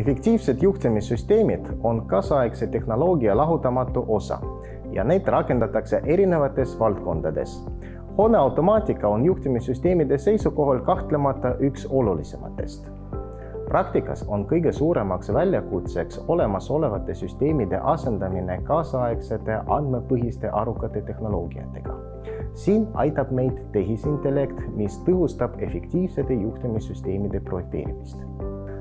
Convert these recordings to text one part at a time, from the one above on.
efektiivsed juhtimissüsteemid on kaasaegse tehnoloogia lahutamatu osa ja neid rakendatakse erinevates valdkondades. hooneautomaatika on juhtimissüsteemide seisukohal kahtlemata üks olulisematest. praktikas on kõige suuremaks väljakutseks olemasolevate süsteemide asendamine kaasaegsete andmepõhiste arukate tehnoloogiatega siin aitab meid tehisintellekt, mis tõhustab efektiivsete juhtimissüsteemide projekteerimist.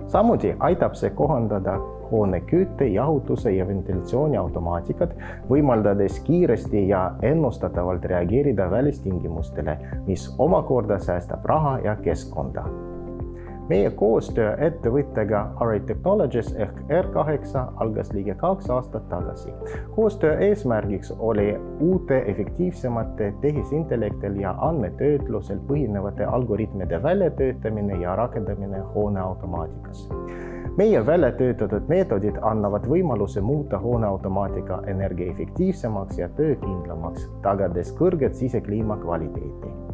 Samuti aitab see kohandada hoone kütte, jahutuse ja ventilatsiooni automaatikat, võimaldades kiiresti ja ennustatavalt reageerida välistingimustele, mis omakorda säästab raha ja keskkonda meie koostöö ettevõttega Array Technologies ehk R8 algas ligi kaks aastat tagasi. koostöö eesmärgiks oli uute efektiivsemate tehisintellektil ja andmetöötlusel põhinevate algoritmide väljatöötamine ja rakendamine hooneautomaatikas meie välja töötatud meetodid annavad võimaluse muuta hooneautomaatika energiaefektiivsemaks ja töökindlamaks, tagades kõrget sisekliima kvaliteeti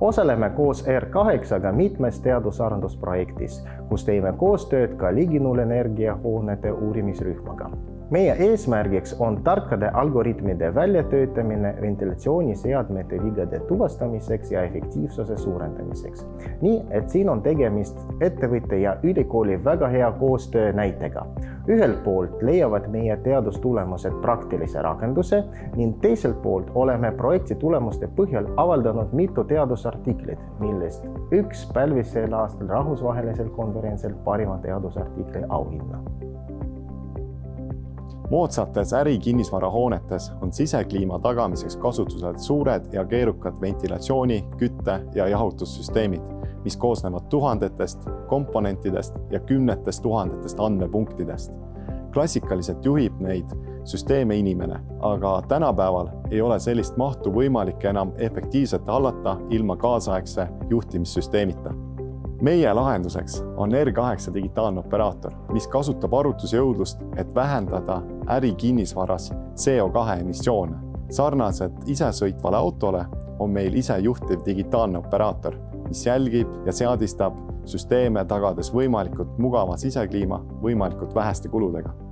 osaleme koos R8-ga mitmes teadus-arendusprojektis, kus teeme koostööd ka liginullenergia hoonete uurimisrühmaga meie eesmärgiks on tarkade algoritmide väljatöötamine ventilatsiooniseadmete vigade tuvastamiseks ja efektiivsuse suurendamiseks. nii et siin on tegemist ettevõtte ja ülikooli väga hea koostöö näitega. ühelt poolt leiavad meie teadustulemused praktilise rakenduse ning teiselt poolt oleme projekti tulemuste põhjal avaldanud mitu teadusartiklit, millest üks pälvis sel aastal rahvusvahelisel konverentsil parima teadusartikli auhinna moodsates ärikinnisvarahoonetes on sisekliima tagamiseks kasutusel suured ja keerukad ventilatsiooni, kütte ja jahutussüsteemid, mis koosnevad tuhandetest komponentidest ja kümnetest tuhandetest andmepunktidest. klassikaliselt juhib neid süsteeme inimene, aga tänapäeval ei ole sellist mahtu võimalik enam efektiivselt hallata ilma kaasaegse juhtimissüsteemita meie lahenduseks on R8 digitaalne operaator, mis kasutab arvutusjõudlust, et vähendada ärikinnisvaras CO2 emissioone. sarnaselt isesõitvale autole on meil isejuhtiv digitaalne operaator, mis jälgib ja seadistab süsteeme, tagades võimalikult mugava sisekliima võimalikult väheste kuludega.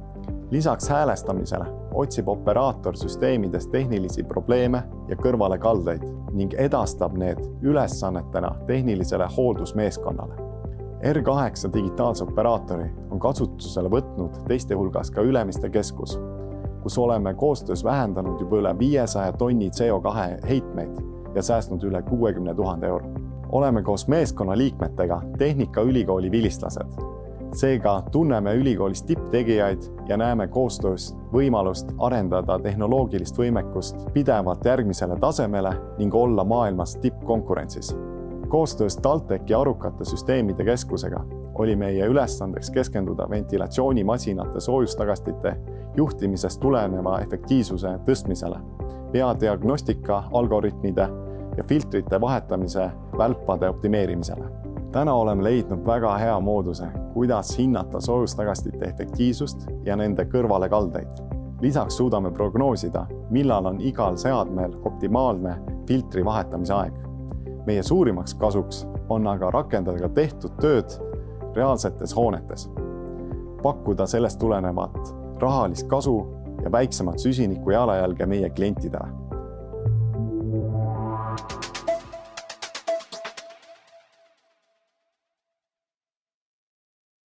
Lisaks häälestamisele otsib operaator süsteemides tehnilisi probleeme ja kõrvalekaldeid ning edastab need ülesannetena tehnilisele hooldusmeeskonnale. R8 digitaalse operaatori on kasutusele võtnud teiste hulgas ka Ülemiste keskus, kus oleme koostöös vähendanud juba üle viiesaja tonni CO2 heitmeid ja säästnud üle kuuekümne tuhande euro. oleme koos meeskonna liikmetega Tehnikaülikooli vilistlased seega tunneme ülikoolis tipptegijaid ja näeme koostöös võimalust arendada tehnoloogilist võimekust pidevalt järgmisele tasemele ning olla maailmas tippkonkurentsis. koostöös TalTechi arukate süsteemide keskusega oli meie ülesandeks keskenduda ventilatsioonimasinate soojustagastite juhtimisest tuleneva efektiivsuse tõstmisele, veadiagnostika algoritmide ja filtrite vahetamise välpade optimeerimisele täna oleme leidnud väga hea mooduse, kuidas hinnata soojustagastite efektiivsust ja nende kõrvalekaldeid. lisaks suudame prognoosida, millal on igal seadmel optimaalne filtri vahetamise aeg. meie suurimaks kasuks on aga rakendada tehtud tööd reaalsetes hoonetes, pakkuda sellest tulenevat rahalist kasu ja väiksemat süsiniku jalajälge meie klientidele